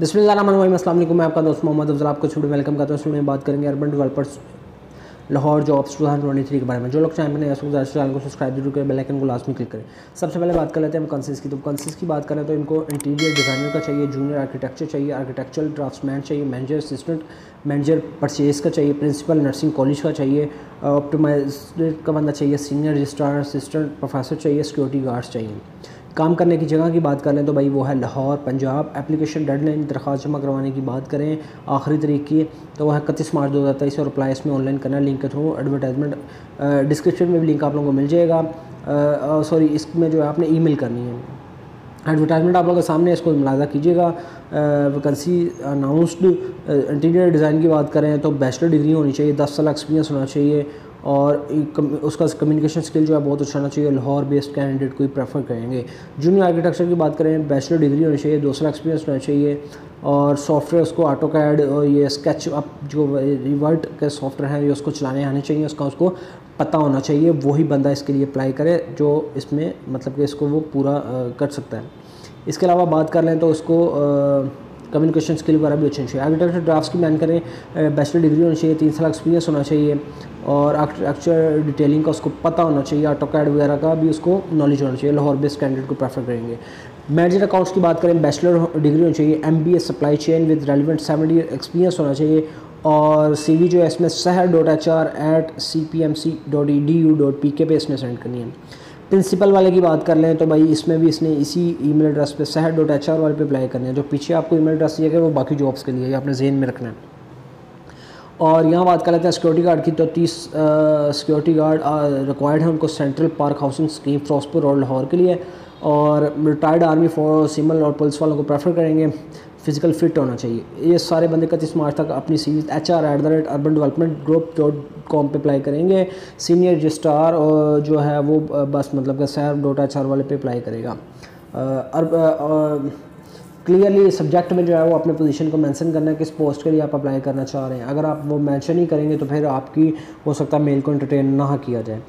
बिस्मिल्लाह मैं आपका दोस्त मोहम्मद अफजल, आपको स्टूडियो वेलकम करता हूँ। स्टूडियो में बात करेंगे urban developers Lahore jobs two thousand twenty three के बारे में। जो लोग चाहें अपने चैनल को सब्सक्राइब ज़रूर करें बेल आइकन को लास्ट में क्लिक करें। सबसे पहले बात कर लेते हैं हम की। तो कंसिस की बात करें तो इनको इंटीरियर डिज़ाइनर का चाहिए जूनियर आर्किटेक्चर चाहिए आर्किटेक्चरल ड्राफ्टमैन चाहिए मैनेजर असिस्टेंट मैनेजर परचेज का चाहिए प्रिंसिपल नर्सिंग कॉलेज का चाहिए ऑप्टोमाइज का बंदा चाहिए सीनियर रजिस्ट्रार असिस्टेंट प्रोफेसर चाहिए सिक्योरिटी गार्ड्स चाहिए। काम करने की जगह की बात करें तो भाई वो है लाहौर, पंजाब एप्लीकेशन डेडलाइन दरख्वास्त जमा करवाने की बात करें, आखिरी तरीक की तो वह इकतीस मार्च दो हज़ार तेईस और अप्लाई इसमें ऑनलाइन करना लिंक के थ्रू एडवर्टाइजमेंट डिस्क्रिप्शन में भी लिंक आप लोगों को मिल जाएगा। सॉरी इसमें जो है आपने ई करनी है। एडवर्टाइजमेंट आप लोगों के सामने, इसको मुलाजा कीजिएगा। वैकेंसी अनाउंसड इंटीरियर डिज़ाइन की बात करें तो बैचलर डिग्री होनी चाहिए, दस साल एक्सपीरियंस होना चाहिए। और उसका कम्युनिकेशन स्किल जो है बहुत अच्छा होना चाहिए। लाहौर बेस्ड कैंडिडेट को ही प्रेफर करेंगे। जूनियर आर्किटेक्चर की बात करें बैचलर डिग्री होनी चाहिए, दो साल एक्सपीरियंस होना चाहिए और सॉफ्टवेयर उसको ऑटो कैड और ये स्केच अप जो रिवर्ट के सॉफ्टवेयर हैं, ये उसको चलाने आने चाहिए, उसका उसको पता होना चाहिए। वही बंदा इसके लिए अप्लाई करे जो इसमें मतलब कि इसको वो पूरा कर सकता है। इसके अलावा बात कर लें तो उसको कम्युनिकेशन स्किल वगैरह भी अच्छे चाहिए आर्किटेक्चर ड्राफ्ट की मैन करें बैचलर डिग्री होनी चाहिए, तीन साल एक्सपीरियंस होना चाहिए और आर्किटेक्चर डिटेलिंग का उसको पता होना चाहिए ऑटो कैड वगैरह का भी उसको नॉलेज होना चाहिए। लाहौर बेस्ड कैंडिडेट को प्रेफर करेंगे। मैनेजर अकाउंट्स की बात करें बैचलर डिग्री होनी चाहिए M B supply chain with relevant seven year experience होना चाहिए और सी वी जो है, इसमें Sahar dot H R at C P M C dot E D U dot P K पे इसमें सेंड करनी है। प्रिंसिपल वाले की बात कर लें तो भाई इसमें भी इसने इसी ईमेल एड्रेस पे सहर डॉट एच आर वाले पे अप्लाई करना है, जो पीछे आपको ईमेल एड्रेस दिया गया, वो बाकी जॉब्स के लिए आपने जेन में रखना है। और यहाँ बात कर लेते हैं सिक्योरिटी गार्ड की तो तीस सिक्योरिटी गार्ड रिक्वायर्ड है उनको central park housing scheme Ferozepur और लाहौर के लिए। और रिटायर्ड आर्मी फॉर सिमल और पुलिस वालों को प्रेफर करेंगे फ़िज़िकल फिट होना चाहिए। ये सारे बंदे इकतीस मार्च तक अपनी C H R at the rate urban development group dot com पर अप्लाई करेंगे। सीनियर रजिस्ट्रार जो है वो बस मतलब कि सैर डॉट एच आर वाले पे अप्लाई करेगा। क्लियरली सब्जेक्ट में जो है वो अपने पोजीशन को मेंशन करना है किस पोस्ट के लिए आप अप्लाई करना चाह रहे हैं। अगर आप वो मेंशन ही करेंगे तो फिर आपकी, हो सकता है मेल को इंटरटेन ना किया जाए।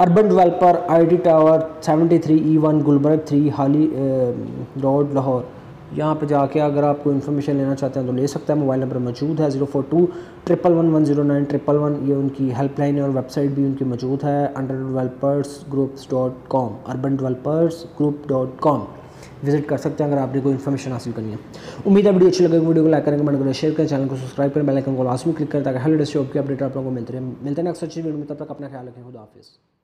Urban developer I tower seventy three E one Gulberg three Hali road Lahore यहाँ पे जाके अगर आपको इन्फॉर्मेशन लेना चाहते हैं तो ले सकते हैं। मोबाइल नंबर मौजूद है zero four two triple one one zero nine triple one ये उनकी हेल्पलाइन है और वेबसाइट भी उनकी मौजूद है under developers groups dot com urban developers group dot com visit कर सकते हैं अगर आपने कोई इन्फॉर्मेशन हासिल करनी है। उम्मीद है वीडियो अच्छी लगे वीडियो को लाइक करें कमेंट करें शेयर करें चैनल को सब्सक्राइब करें बेल आइकन को लास्ट में क्लिक करें ताकि हर लेटेस्ट जॉब की अपडेट आप लोगों को मिलते रहे। मिलते हैं नेक्स्ट अच्छी वीडियो में, तब तक अपना ख्याल रखें, खुदा हाफिज़।